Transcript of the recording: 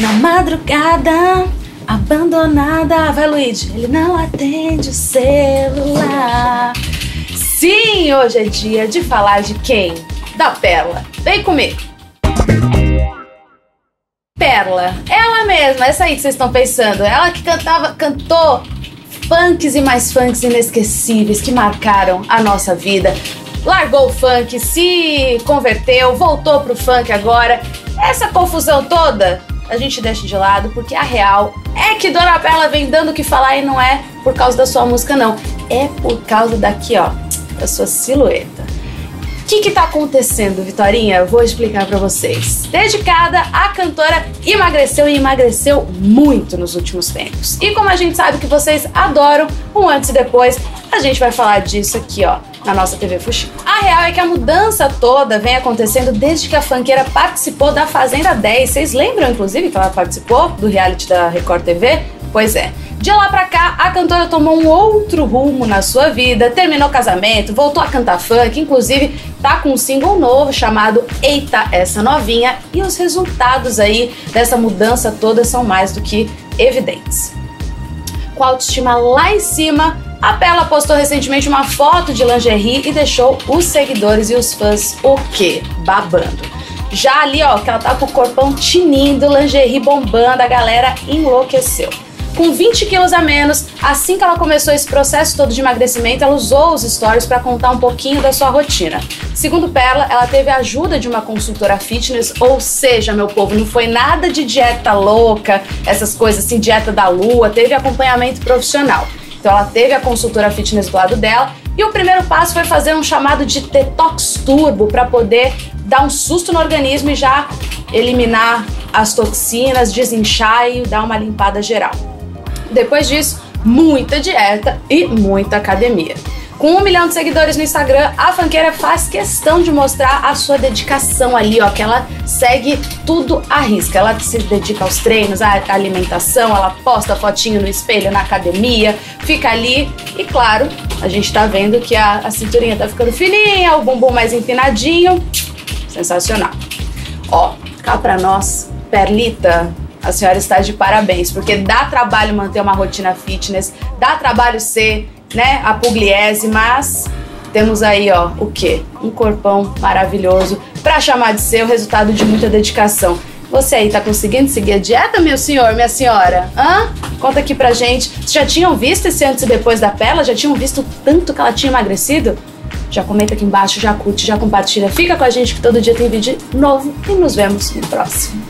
Na madrugada, abandonada. Vai, Luigi. Ele não atende o celular. Sim, hoje é dia de falar de quem? Da Perla. Vem comigo. Perla, ela mesma, essa aí que vocês estão pensando, ela que cantava, cantou funks e mais funks inesquecíveis que marcaram a nossa vida. Largou o funk, se converteu, voltou pro funk agora. Essa confusão toda a gente deixa de lado porque a real é que Dona Perla vem dando o que falar e não é por causa da sua música, não. É por causa daqui, ó, da sua silhueta. O que está acontecendo, Vitorinha? Vou explicar para vocês. Dedicada, a cantora emagreceu e emagreceu muito nos últimos tempos. E como a gente sabe que vocês adoram um antes e depois, a gente vai falar disso aqui, ó, na nossa TV Fuxi. A real é que a mudança toda vem acontecendo desde que a fanqueira participou da Fazenda 10. Vocês lembram, inclusive, que ela participou do reality da Record TV? Pois é. De lá pra cá, a cantora tomou um outro rumo na sua vida, terminou casamento, voltou a cantar funk, inclusive tá com um single novo chamado Eita Essa Novinha e os resultados aí dessa mudança toda são mais do que evidentes. Com a autoestima lá em cima, a Bela postou recentemente uma foto de lingerie e deixou os seguidores e os fãs o quê? Babando. Já ali, ó, que ela tá com o corpão tinindo, lingerie bombando, a galera enlouqueceu com 20 quilos a menos. Assim que ela começou esse processo todo de emagrecimento, ela usou os stories para contar um pouquinho da sua rotina. Segundo Perla, ela teve a ajuda de uma consultora fitness, ou seja, meu povo, não foi nada de dieta louca, essas coisas assim, dieta da lua, teve acompanhamento profissional. Então ela teve a consultora fitness do lado dela e o primeiro passo foi fazer um chamado de detox turbo para poder dar um susto no organismo e já eliminar as toxinas, desinchar e dar uma limpada geral. Depois disso, muita dieta e muita academia. Com um milhão de seguidores no Instagram, a fanqueira faz questão de mostrar a sua dedicação ali, ó, que ela segue tudo à risca. Ela se dedica aos treinos, à alimentação, ela posta fotinho no espelho na academia, fica ali e, claro, a gente tá vendo que a, a cinturinha tá ficando fininha, o bumbum mais empinadinho. Sensacional. Ó, cá pra nós, Perlita, a senhora está de parabéns, porque dá trabalho manter uma rotina fitness, dá trabalho ser, né, a pugliese, mas temos aí, ó, o quê? Um corpão maravilhoso para chamar de seu resultado de muita dedicação. Você aí tá conseguindo seguir a dieta, meu senhor, minha senhora? Hã? Conta aqui pra gente. Vocês já tinham visto esse antes e depois da pela? Já tinham visto tanto que ela tinha emagrecido? Já comenta aqui embaixo, já curte, já compartilha. Fica com a gente que todo dia tem vídeo novo e nos vemos no próximo.